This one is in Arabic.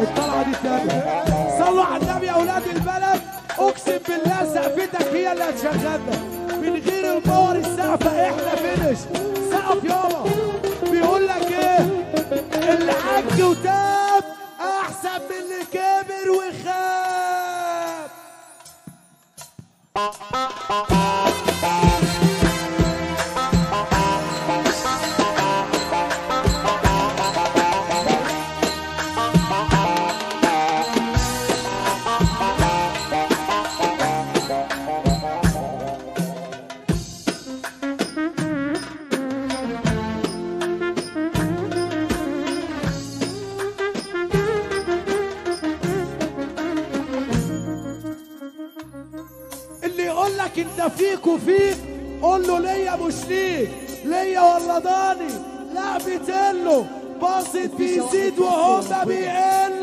الطلعة دي تاني صلوا على النبي يا أولاد البلد. أقسم بالله سقفتك هي اللي هتشغلنا. من غير الباور السقفه إحنا فينش. سقف يابا. لك انت فيك. وفيك قول له ليا مش ليك ليا ولا ضاني. لا بتقله باصت بيزيد وهم بيقل.